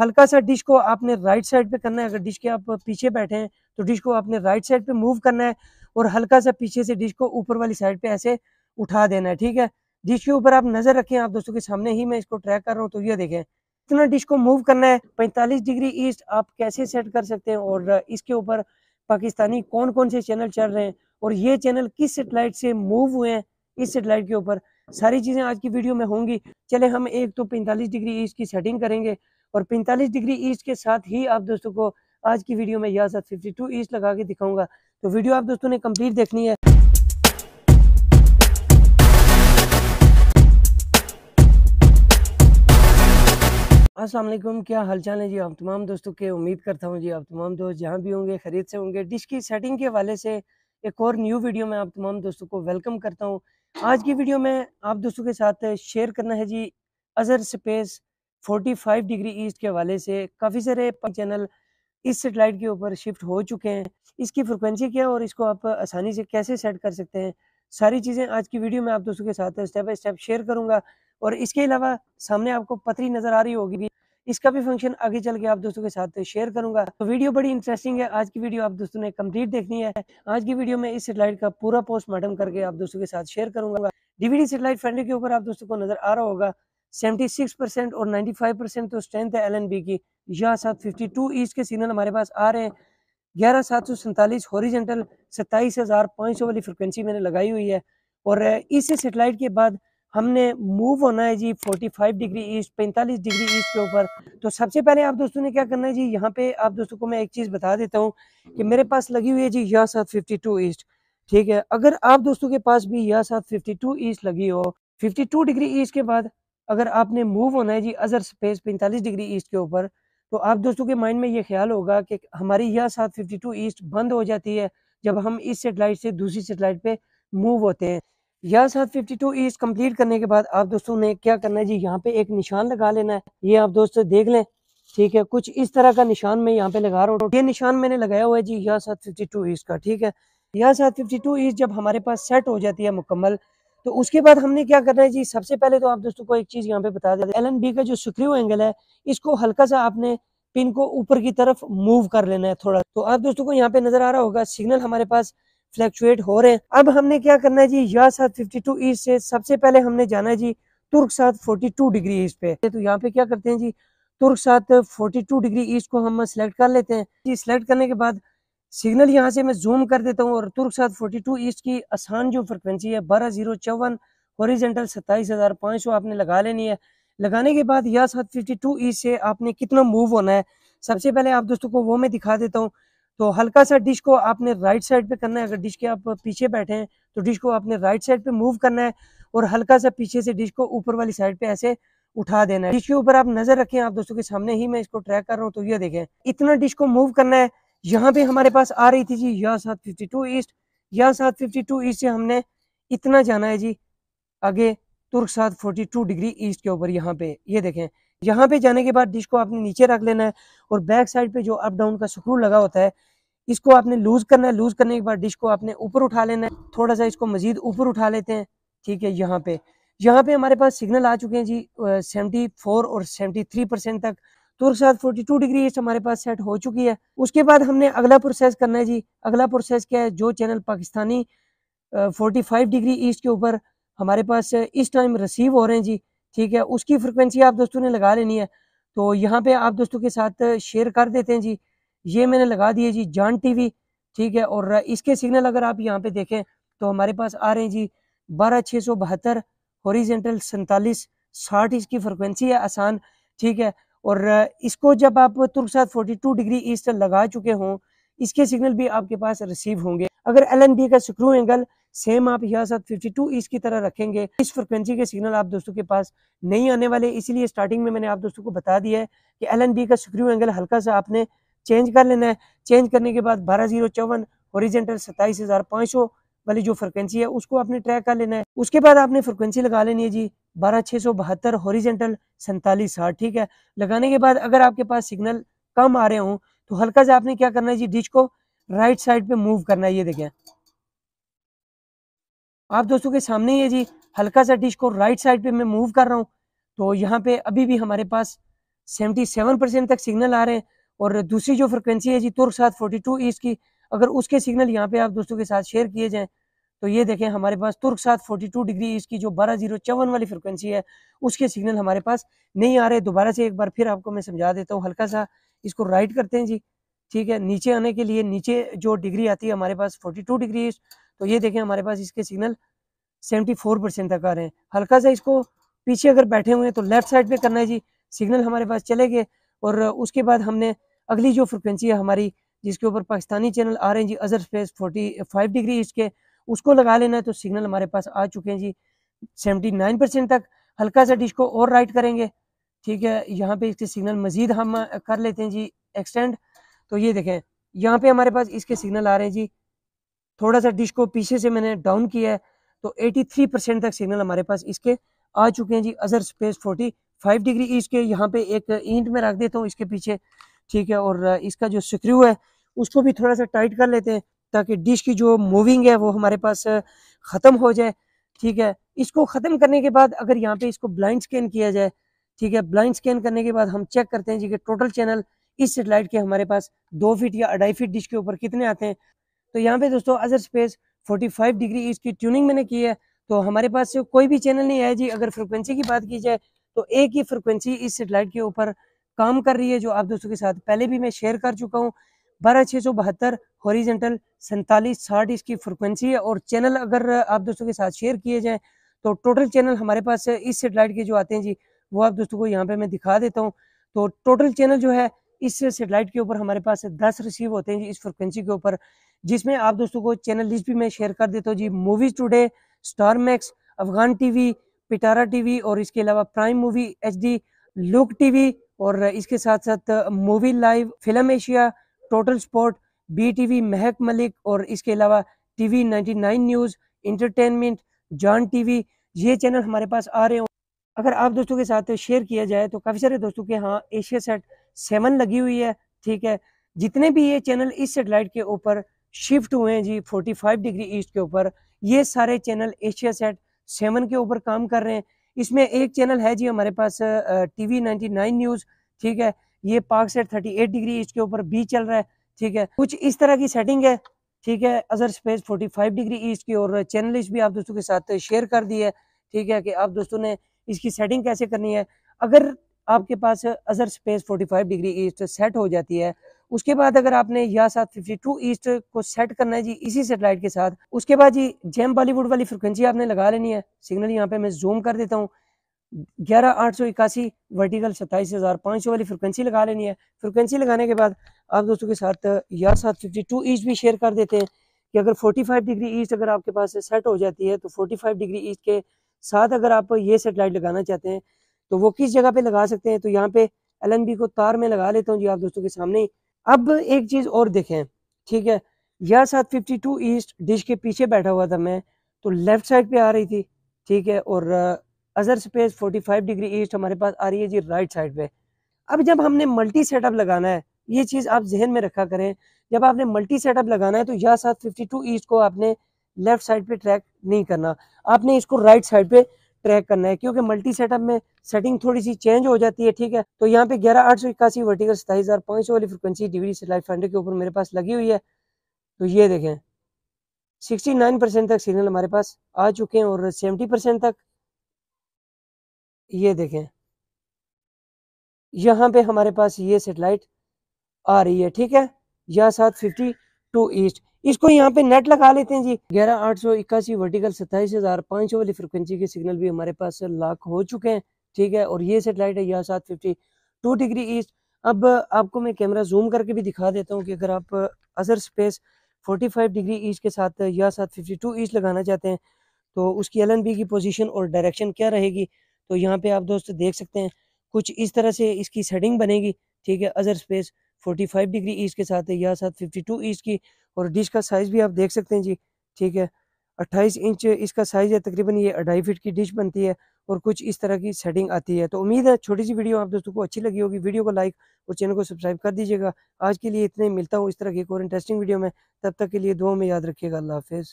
ہلکا سا ڈش کو آپ نے رائٹ سائڈ پہ کرنا ہے۔ اگر ڈش کے آپ پیچھے بیٹھے ہیں تو ڈش کو آپ نے رائٹ سائڈ پہ موو کرنا ہے اور ہلکا سا پیچھے سے ڈش کو اوپر والی سائڈ پہ ایسے اٹھا دینا ہے، ٹھیک ہے؟ ڈش کے اوپر آپ نظر رکھیں، آپ دوستوں کے سامنے ہی میں اس کو ٹریک کر رہا ہوں تو یہ دیکھیں۔ اتنا ڈش کو موو کرنا ہے۔ پینتالیس ڈگری ایسٹ آپ کیسے سیٹ کر سکتے ہیں اور اس کے اوپر پاکستانی کون کون سے چینل چل رہے ہیں اور یہ چینل کس سیٹلائٹ سے موو ہوئے ہیں؟ اس سیٹلائٹ کے اوپر ساری چیزیں آج کی ویڈیو میں ہوں گی۔ چلے ہم ایک تو پینتالیس ڈگری ایسٹ کی سیٹنگ کریں گے۔ اور پینتالیس ڈگری ایسٹ کے ساتھ ہی آپ دوستوں کو آج کی ویڈیو میں یا ساتھ ففٹی ٹو ایسٹ لگا کے دکھاؤں گا۔ تو ویڈیو آپ دوستوں نے کمپلیٹ دیکھنی ہے۔ السلام علیکم، کیا حال چال ہے جی؟ آپ تمام دوستوں کے امید کرتا ہوں جی آپ تمام دوست جہاں بھی ہوں گے، خرید سے ہوں گے۔ ڈش کی سیٹنگ کے حوالے سے ایک اور نیو ویڈیو میں آپ تمام دوستوں کو ویلکم کرتا ہوں۔ آج کی ویڈیو میں آپ دوستوں کے ساتھ شیئر کرنا ہے جی Azerspace forty five degree east کے حوالے سے کافی سارے چینل اس سیٹلائٹ کے اوپر شفٹ ہو چکے ہیں۔ اس کی فریکوینسی کیا اور اس کو آپ آسانی سے کیسے سیٹ کر سکتے ہیں؟ ساری چیزیں آج کی ویڈیو میں آپ دوستوں کے ساتھ اسٹیپ بائی اسٹیپ شیئر کروں گا اور اس کے علاوہ سامنے آپ کو پتری نظر آ رہی ہوگی۔ اس کا بھی فنکشن آگے چل کے آپ دوستوں کے ساتھ شیئر کروں گا۔ تو ویڈیو بڑی انٹرسٹنگ ہے۔ آج کی ویڈیو آپ دوستوں نے کمپلیٹ دیکھنی ہے۔ آج کی ویڈیو میں اس سیٹلائٹ کا پورا پوسٹ مارٹم کر کے آپ دوستوں کے ساتھ شیئر کروں گا۔ D V D satellite friend کے اوپر آپ دوستوں کو نظر آ رہا ہوگا۔ سیونٹی سکس پرسینٹ اور نائنٹی فائیو پرسینٹ تو اسٹرینتھ ہے ایل این بی کی۔ یا ساتھ ففٹی ٹو ایسٹ کے سگنل ہمارے پاس آ رہے ہیں۔ گیارہ سات سو سنتالیس ہوریجنٹل ستائیس ہزار پانچ سو والی فریکوینسی میں نے لگائی ہوئی ہے۔ اور اس سیٹلائٹ کے بعد ہم نے موو ہونا ہے جی 45 ڈگری ایسٹ پینتالیس ڈگری ایسٹ کے اوپر۔ تو سب سے پہلے آپ دوستوں نے کیا کرنا ہے جی؟ یہاں پہ آپ دوستوں کو میں ایک چیز بتا دیتا ہوں کہ میرے پاس لگی ہوئی ہے جی یا ساتھ 52 ایسٹ ٹھیک ہے، اگر آپ دوستوں کے پاس بھی یا ساتھ 52 ایسٹ لگی ہو 52 ڈگری ایسٹ کے بعد اگر آپ نے موو ہونا ہے جی ازر سپیس پینتالیس ڈگری ایسٹ کے اوپر، تو آپ دوستوں کے مائنڈ میں یہ خیال ہوگا کہ ہماری یا ساتھ 52 ایسٹ بند ہو جاتی ہے جب ہم اس سیٹلائٹ سے دوسری سیٹلائٹ پہ موو ہوتے ہیں۔ یا ساتھ ففٹی ٹو ایسٹ کمپلیٹ کرنے کے بعد آپ دوستوں نے کیا کرنا ہے جی؟ یہاں پہ ایک نشان لگا لینا ہے۔ یہ آپ دوست دیکھ لیں۔ ٹھیک ہے، کچھ اس طرح کا نشان میں یہاں پہ لگا رہا ہوں۔ یہ نشان میں نے لگایا ہوا ہے جی یا ساتھ ففٹی ٹو ایسٹ کا، ٹھیک ہے۔ یا ساتھ ففٹی ٹو ایسٹ جب ہمارے پاس سیٹ ہو جاتی ہے مکمل تو اس کے بعد ہم نے کیا کرنا ہے جی؟ سب سے پہلے تو آپ دوستوں کو ایک چیز یہاں پہ بتا دیں ایل این بی کا جو سکریو اینگل ہے، اس کو ہلکا سا آپ نے پن کو اوپر کی طرف موو کر لینا ہے تھوڑا۔ تو آپ دوستوں کو یہاں پہ نظر آ رہا ہوگا سگنل ہمارے پاس فلیکچویٹ ہو رہے ہیں۔ اب ہم نے کیا کرنا ہے جی؟ یا ساتھ 52 ایسٹ سے سب سے پہلے ہم نے جانا ہے جی ترک ساتھ 42 ڈگری ایسٹ پہ۔ تو یہاں پہ کیا کرتے ہیں جی؟ ترک ساتھ 42 ڈگری ایسٹ کو ہم سلیکٹ کر لیتے ہیں۔ جی سلیکٹ کرنے کے بعد سگنل یہاں سے میں زوم کر دیتا ہوں اور ترک ساتھ 42 ایسٹ کی آسان جو فریکوینسی ہے، بارہ زیرو چون اوریجنٹل ستائیس ہزار پانچ سو آپ نے لگا لینی ہے۔ لگانے کے بعد یا ساتھ 52 ایسٹ سے آپ نے کتنا موو ہونا ہے۔ سب سے پہلے آپ دوستوں کو وہ میں دکھا دیتا ہوں۔ تو ہلکا سا ڈش کو آپ نے رائٹ سائڈ پہ کرنا ہے۔ اگر ڈش کے آپ پیچھے بیٹھے ہیں، تو ڈش کو آپ نے رائٹ سائڈ پہ موو کرنا ہے اور ہلکا سا پیچھے سے ڈش کو اوپر والی سائڈ پہ ایسے اٹھا دینا ہے۔ ڈش کے اوپر آپ نظر رکھیں، آپ دوستوں کے سامنے ہی میں اس کو ٹریک کر رہا ہوں تو یہ دیکھیں۔ اتنا ڈش کو موو کرنا ہے۔ یہاں پہ ہمارے پاس آ رہی تھی جی یا سات ففٹی ٹو ایسٹ، یا سات ففٹی ٹو ایسٹ سے ہم نے اتنا جانا ہے جی آگے ترک سات فورٹی ٹو ڈگری ایسٹ کے اوپر یہاں پہ۔ یہ دیکھیں، یہاں پہ جانے کے بعد ڈش کو آپ نے نیچے رکھ لینا ہے اور بیک سائڈ پہ جو اپ ڈاؤن کا سکرو لگا ہوتا ہے، اس کو آپ نے لوز کرنا ہے۔ لوز کرنے کے بعد ڈش کو آپ نے اوپر اٹھا لینا ہے۔ تھوڑا سا اس کو مزید اوپر اٹھا لیتے ہیں۔ ٹھیک ہے، یہاں پہ۔ یہاں پہ ہمارے پاس سگنل آ چکے ہیں جی سیونٹی فور اور سیونٹی تھری پرسینٹ تک تو ساتھ فورٹی ٹو ڈگری ہمارے پاس سیٹ ہو چکی ہے۔ اس کے بعد ہم نے اگلا پروسیس کرنا ہے جی۔ اگلا پروسیس کیا ہے؟ جو channel Pakistani forty five degree east کے اوپر ہمارے پاس اس ٹائم ریسیو ہو رہے ہیں جی۔ ٹھیک ہے؟ اس کی فریکوینسی آپ دوستوں نے لگا لینی ہے۔ تو یہاں پہ آپ دوستوں کے ساتھ شیئر کر دیتے ہیں جی۔ یہ میں نے لگا دیے جی جان ٹی وی۔ ٹھیک ہے؟ اور اس کے سگنل اگر آپ یہاں پہ دیکھیں تو ہمارے پاس آ رہے ہیں جی۔ بارہ چھ سو بہتر ہوریجنٹل سنتالیس ساٹھ اس کی فریکوینسی ہے آسان۔ ٹھیک ہے؟ اور اس کو جب آپ ترک ساتھ فورٹی ٹو ڈگری ایسٹ لگا چکے ہوں، اس کے سگنل بھی آپ کے پاس ریسیو ہوں گے۔ اگر ایل این بی کا سکرو اینگل سیم آپ یہاں ساتھ ففٹی ٹو ایسٹ کی طرح رکھیں گے، اس فریکوینسی کے سگنل آپ دوستوں کے پاس نہیں آنے والے۔ اسی لیے اسٹارٹنگ میں میں نے آپ دوستوں کو بتا دیا ہے کہ ایل این بی کا سکرو اینگل ہلکا سا آپ نے چینج کر لینا ہے۔ چینج کرنے کے بعد بارہ زیرو چون اوریجنٹل ستائیس ہزار پانچ سو والی جو فریکوینسی ہے، اس کو آپ نے ٹریک کر لینا ہے۔ اس کے بعد آپ نے فریکوینسی لگا لینی ہے جی بارہ چھ سو بہتر اوریجنٹل سینتالیس ساٹھ ٹھیک ہے؟ لگانے کے بعد اگر آپ کے پاس سگنل کم آ رہے ہوں، تو ہلکا سے آپ نے کیا کرنا ہے جی ڈش کو رائٹ سائڈ پہ موو کرنا ہے۔ یہ دیکھیں۔ آپ دوستوں کے سامنے ہی ہے جی ہلکا سا ڈش کو رائٹ سائڈ پہ میں موو کر رہا ہوں۔ تو یہاں پہ ابھی بھی ہمارے پاس سیونٹی سیون پرسینٹ تک سگنل آ رہے ہیں۔ اور دوسری جو فریکوینسی ہے جی ترک ساتھ فورٹی ٹو ایسٹ کی۔ اگر اس کے سگنل یہاں پہ آپ دوستوں کے ساتھ شیئر کیے جائیں تو یہ دیکھیں ہمارے پاس ترک ساتھ فورٹی ٹو ڈگری ایسٹ کی جو بارہ زیرو چون والی فریکوینسی ہے، اس کے سگنل ہمارے پاس نہیں آ رہے۔ دوبارہ سے ایک بار پھر آپ کو میں سمجھا دیتا ہوں، ہلکا سا اس کو رائٹ کرتے ہیں جی۔ ٹھیک ہے، نیچے آنے کے لیے نیچے جو ڈگری آتی ہے ہمارے پاس فورٹی ٹو ڈگری ایسٹ تو یہ دیکھیں ہمارے پاس اس کے سگنل سیونٹی فور پرسینٹ تک آ رہے ہیں۔ ہلکا سا اس کو پیچھے اگر بیٹھے ہوئے ہیں تو لیفٹ سائڈ پہ کرنا ہے جی۔ سگنل ہمارے پاس چلے گئے اور اس کے بعد ہم نے اگلی جو فریکوینسی ہے ہماری، جس کے اوپر پاکستانی چینل آ رہے ہیں جی Azerspace forty five degree east کے۔ اس کو لگا لینا ہے تو سگنل ہمارے پاس آ چکے ہیں جی۔ سیونٹی نائن پرسینٹ تک ہلکا سا ڈش کو اور رائٹ کریں گے۔ ٹھیک ہے، یہاں پہ اس کے سگنل مزید ہم کر لیتے ہیں جی ایکسٹینڈ تو یہ دیکھیں، یہاں پہ ہمارے پاس اس کے سگنل آ رہے ہیں جی۔ تھوڑا سا ڈش کو پیچھے سے میں نے ڈاؤن کیا ہے، تو ایٹی تھری پرسینٹ تک سگنل ہمارے پاس اس کے آ چکے ہیں جی۔ Azerspace forty five degree east کے یہاں پہ ایک اینٹ میں رکھ دیتا ہوں اس کے پیچھے۔ ٹھیک ہے، اور اس کا جو سکریو ہے، اس کو بھی تھوڑا سا ٹائٹ کر لیتے ہیں۔ تاکہ ڈش کی جو موونگ ہے وہ ہمارے پاس ختم ہو جائے، ٹھیک ہے؟ اس کو ختم کرنے کے بعد اگر یہاں پہ اس کو بلائنڈ سکین کیا جائے، ٹھیک ہے؟ بلائنڈ سکین کرنے کے بعد ہم چیک کرتے ہیں جی کہ ٹوٹل چینل اس سیٹلائٹ کے ہمارے پاس دو فٹ یا اڑائی فٹ ڈش کے اوپر کتنے آتے ہیں؟ تو یہاں پہ دوستو Azerspace forty five degree اس کی ٹیوننگ میں نے کی ہے، تو ہمارے پاس سے کوئی بھی چینل نہیں آیا جی۔ اگر فریکوینسی کی بات کی جائے تو ایک ہی فریکوینسی اس سیٹلائٹ کے اوپر کام کر رہی ہے، جو آپ دوستوں کے ساتھ پہلے بھی میں شیئر کر چکا ہوں۔ بارہ چھ سو بہتر ہوریزنٹل سینتالیس ساٹھ اس کی فریکوینسی ہے اور چینل اگر آپ دوستوں کے ساتھ شیئر کیے جائیں تو ٹوٹل چینل ہمارے پاس اس سیٹلائٹ کے جو آتے ہیں جی وہ آپ دوستوں کو یہاں پہ میں دکھا دیتا ہوں۔ تو ٹوٹل چینل جو ہے اس سیٹلائٹ کے اوپر ہمارے پاس دس ریسیو ہوتے ہیں جی اس فریکوینسی کے اوپر۔ جس میں آپ دوستوں کو چینل لسٹ بھی میں شیئر کر دیتا ہوں جی Movies Today Star Max Afghan T V Pitara T V اور اس کے علاوہ Prime Movie H D Lok T V اور اس کے ساتھ ساتھ Movie Live Film Asia Total Sport, B T V, Mehak Malik اور اس کے علاوہ T V ninety nine News, Entertainment, Jaan T V, یہ چینل ہمارے پاس آ رہے ہیں اگر آپ دوستوں کے ساتھ شیئر کیا جائے تو کافی سارے دوستوں کے ہاں ایشیا سیٹ سیون لگی ہوئی ہے، ٹھیک ہے۔ جتنے بھی یہ چینل اس سیٹلائٹ کے اوپر شفٹ ہوئے ہیں جی فورٹی فائیو ڈگری ایسٹ کے اوپر، یہ سارے چینل ایشیا سیٹ سیون کے اوپر کام کر رہے ہیں۔ اس میں ایک چینل ہے جی ہمارے پاس T V ninety nine news, ٹھیک ہے۔ یہ Paksat thirty eight degree east کے اوپر بھی چل رہا ہے، ٹھیک ہے؟ کچھ اس طرح کی سیٹنگ ہے، ٹھیک ہے؟ Azerspace forty five degree east کی اور چینل لسٹ بھی آپ دوستوں کے ساتھ شیئر کر دی ہے، ٹھیک ہے کہ آپ دوستوں نے اس کی سیٹنگ کیسے کرنی ہے؟ اگر آپ کے پاس Azerspace forty five degree east set ہو جاتی ہے، اس کے بعد اگر آپ نے یا ساتھ ففٹی ٹو ایسٹ کو سیٹ کرنا ہے جی اسی سیٹلائٹ کے ساتھ، اس کے بعد جی جیم بالی ووڈ والی فریکوینسی آپ نے لگا لینی ہے سگنل یہاں پہ میں زوم کر دیتا ہوں۔ گیارہ آٹھ سو اکاسی ورٹیکل ستائیس ہزار پانچ سو والی فریکوینسی لگا لینی ہے۔ فریکوینسی لگانے کے بعد آپ دوستوں کے ساتھ یا ساتھ ففٹی ٹو ایسٹ بھی شیئر کر دیتے ہیں کہ اگر فورٹی فائیو ڈگری ایسٹ اگر آپ کے پاس سیٹ ہو جاتی ہے تو فورٹی فائیو ڈگری ایسٹ کے ساتھ اگر آپ یہ سیٹلائٹ لگانا چاہتے ہیں تو وہ کس جگہ پہ لگا سکتے ہیں؟ تو یہاں پہ ایل این بی کو تار میں لگا لیتا ہوں جی آپ دوستوں کے سامنے۔ اب ایک چیز اور دیکھیں، ٹھیک ہے، یا ساتھ ففٹی ٹو ایسٹ ڈش کے پیچھے بیٹھا ہوا تھا میں تو لیفٹ سائڈ پہ آ رہی تھی، ٹھیک ہے، اور Azerspace forty five degree east ہمارے پاس آ رہی ہے جی رائٹ سائڈ پہ۔ اب جب ہم نے ملٹی سیٹ اپ لگانا ہے، یہ چیز آپ ذہن میں رکھا کریں، جب آپ نے ملٹی سیٹ اپ لگانا ہے تو یا ساتھ ففٹی ٹو ایسٹ کو آپ نے لیفٹ سائڈ پہ ٹریک نہیں کرنا، آپ نے اس کو رائٹ سائڈ پہ ٹریک کرنا ہے۔ کیونکہ ملٹی سیٹ اپ میں سیٹنگ تھوڑی سی چینج ہو جاتی ہے، ٹھیک ہے؟ تو یہاں پہ گیارہ آٹھ سو اکاسی ورٹیکل ستائیس ہزار پانچ سو والی فریکوینسی ڈی وی سے لائف فائنڈر کے اوپر میرے پاس لگی ہوئی ہے۔ تو یہ دیکھیں سکسٹی نائن پرسینٹ تک سگنل ہمارے پاس آ چکے ہیں اور سیونٹی پرسینٹ تک یہ دیکھیں۔ یہاں پہ ہمارے پاس یہ سیٹلائٹ آ رہی ہے، ٹھیک ہے؟ یا ساتھ ففٹی ٹو ایسٹ۔ اس کو یہاں پہ نیٹ لگا لیتے ہیں جی۔ گیارہ آٹھ سو اکاسی ورٹیکل ستائیس ہزار پانچ سو والی فریکوینسی کے سگنل بھی ہمارے پاس لاک ہو چکے ہیں، ٹھیک ہے؟ اور یہ سیٹلائٹ ہے یا ساتھ ففٹی ٹو ڈگری ایسٹ۔ اب آپ کو میں کیمرہ زوم کر کے بھی دکھا دیتا ہوں کہ اگر آپ Azerspace forty five degree east کے ساتھ یا ساتھ ففٹی ٹو ایسٹ لگانا چاہتے ہیں، تو اس کی ایل این بی کی پوزیشن اور ڈائریکشن کیا رہے گی؟ تو یہاں پہ آپ دوست دیکھ سکتے ہیں، کچھ اس طرح سے اس کی سیٹنگ بنے گی، ٹھیک ہے Azerspace forty five degree east کے ساتھ یا ساتھ ففٹی ٹو ایسٹ کی اور ڈش کا سائز بھی آپ دیکھ سکتے ہیں جی ٹھیک ہے، اٹھائیس انچ اس کا سائز ہے، تقریباً یہ اڑھائی فٹ کی ڈش بنتی ہے اور کچھ اس طرح کی سیٹنگ آتی ہے۔ تو امید ہے چھوٹی سی ویڈیو آپ دوستوں کو اچھی لگی ہوگی۔ ویڈیو کو لائک اور چینل کو سبسکرائب کر دیجیے گا۔ آج کے لیے اتنے ملتا ہوں اس طرح کی ایک اور انٹرسٹنگ ویڈیو میں۔ تب تک کے لیے دعاؤں میں یاد رکھیے گا۔ اللہ حافظ۔